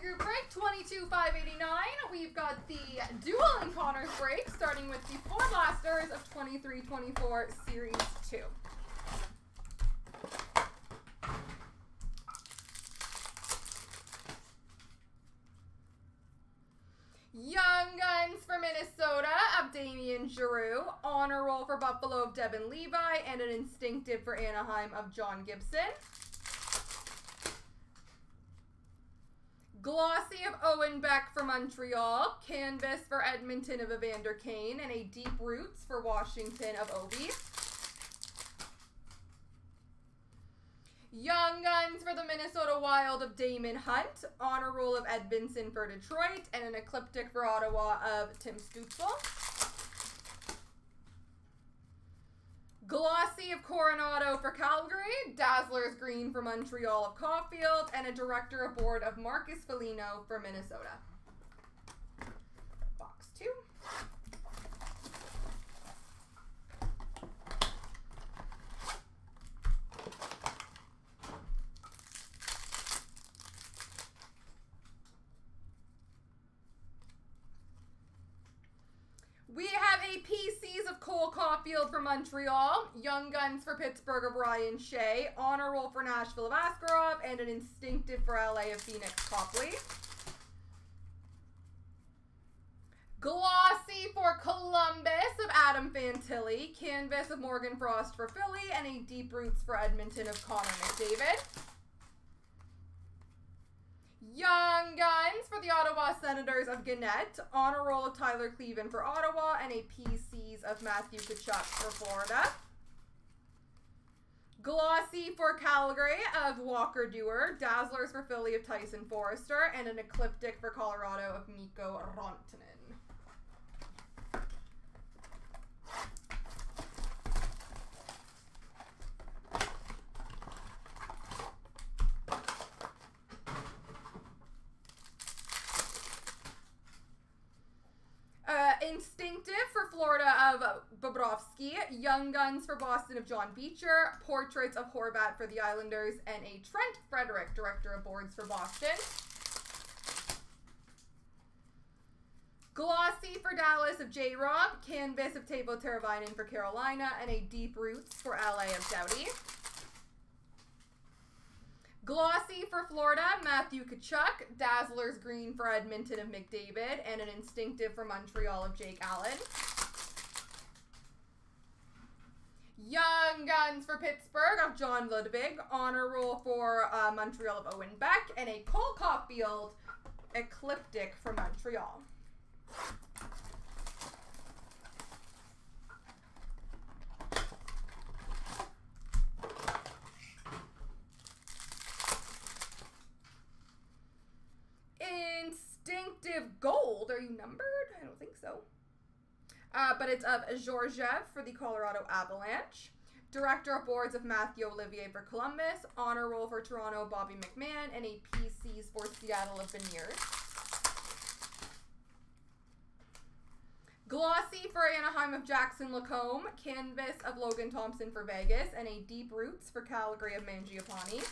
Group break 22,589. We've got the dual encounters break starting with the four blasters of 2324 Series 2. Young Guns for Minnesota of Damian Giroux. Honor Roll for Buffalo of Devon Levi. And an Instinctive for Anaheim of John Gibson. Glossy of Owen Beck for Montreal. Canvas for Edmonton of Evander Kane. And a Deep Roots for Washington of Ovi. Young Guns for the Minnesota Wild of Daemon Hunt. Honor Roll of Edvinsson for Detroit. And an Ecliptic for Ottawa of Tim Stützle. Glossy of Coronato for Calgary. Dazzler's Green for Montreal of Caufield. And a Director Aboard of Marcus Foligno for Minnesota. Box two. We have a PCs of Caufield for Montreal, Young Guns for Pittsburgh of Ryan Shea, Honor Roll for Nashville of Askarov, and an Instinctive for LA of Phoenix Copley. Glossy for Columbus of Adam Fantilli, Canvas of Morgan Frost for Philly, and a Deep Roots for Edmonton of Connor McDavid. Young the Ottawa Senators of Gannett. Honor Roll of Tyler Kleven for Ottawa. And a PCs of Matthew Tkachuk for Florida. Glossy for Calgary of Walker Duehr. Dazzlers for Philly of Tyson Foerster. And an Ecliptic for Colorado of Mikko Rantanen. Uh, Instinctive for Florida of Bobrovsky. Young Guns for Boston of John Beecher. Portraits of Horvat for the Islanders. And a Trent Frederic, Director of Boards for Boston. Glossy for Dallas of J-Rob. Canvas of Teuvo Teravainen for Carolina. And a Deep Roots for LA of Doughty. Glossy for Florida, Matthew Tkachuk. Dazzler's Green for Edmonton of McDavid. And an Instinctive for Montreal of Jake Allen. Young Guns for Pittsburgh of John Ludvig. Honor Roll for uh, Montreal of Owen Beck. And a Cole Caufield Ecliptic for Montreal. Instinctive Gold. Are you numbered? I don't think so. Uh, but it's of Georgiev for the Colorado Avalanche. Director of Boards of Matthew Olivier for Columbus. Honor Roll for Toronto, Bobby McMann. And a PCs for Seattle of Beniers. Glossy for Anaheim of Jackson Lacombe. Canvas of Logan Thompson for Vegas. And a Deep Roots for Calgary of Mangiapane.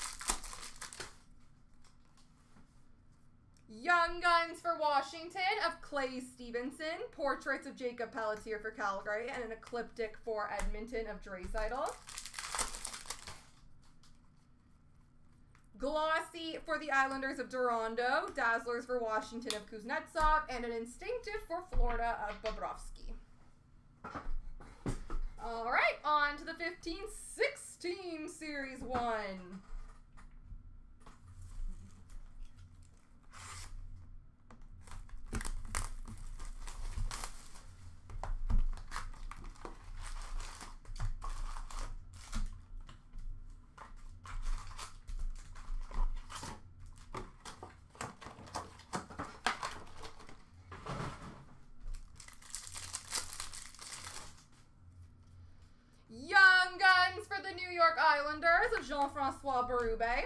Young Guns for Washington of Clay Stevenson. Portraits of Jacob Pelletier for Calgary. And an Ecliptic for Edmonton of Draisaitl. Glossy for the Islanders of Durando. Dazzlers for Washington of Kuznetsov. And an Instinctive for Florida of Bobrovsky. All right, on to the 15-16 Series 1. Young Guns for the New York Islanders of Jean-Francois Berube.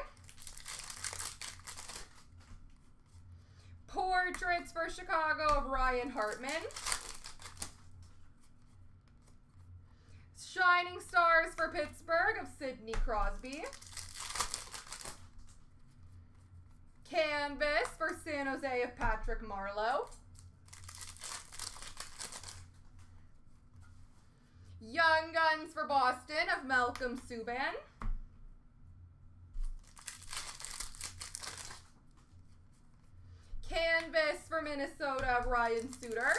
Portraits for Chicago of Ryan Hartman. Shining Stars for Pittsburgh of Sidney Crosby. Canvas for San Jose of Patrick Marleau. Young Guns for Boston of Malcolm Subban. Canvas for Minnesota Ryan Suter.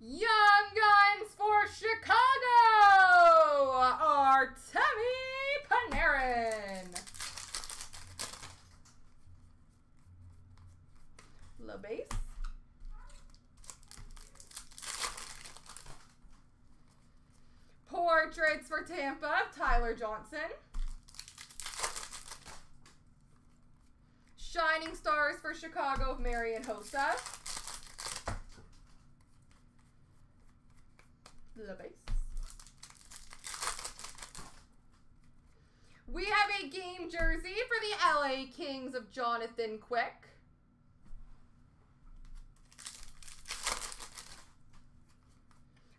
Young Guns for Chicago, Artemi Panarin. La base. Portraits for Tampa, Tyler Johnson. Shining Stars for Chicago of Marian Hossa. La base. We have a game jersey for the LA Kings of Jonathan Quick.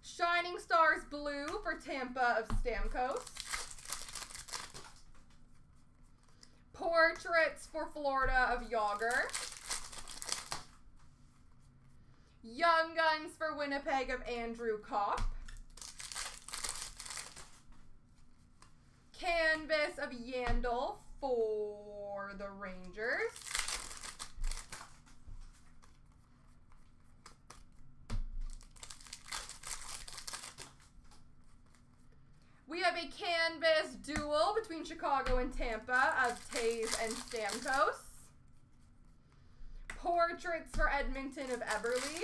Shining Stars Blue for Tampa of Stamkos. Portraits for Florida of Jagr. Young Guns for Winnipeg of Andrew Copp. Canvas of Yandle for the Rangers. We have canvas duel between Chicago and Tampa of Toews and Stamkos. Portraits for Edmonton of Eberle.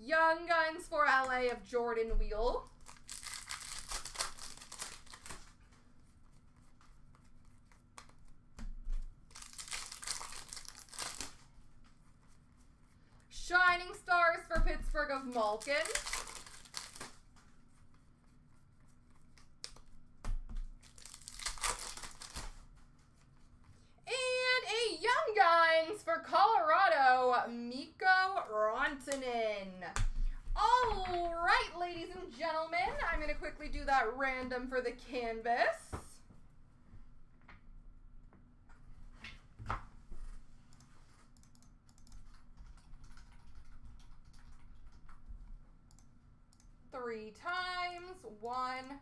Young Guns for LA of Jordan Weal. Shining Stars for Pittsburgh of Malkin. And a Young Guns for Colorado, Mikko Rantanen. All right, ladies and gentlemen, I'm going to quickly do that random for the canvas. Three times. One,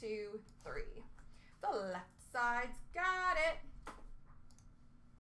two, three. The left side's got it.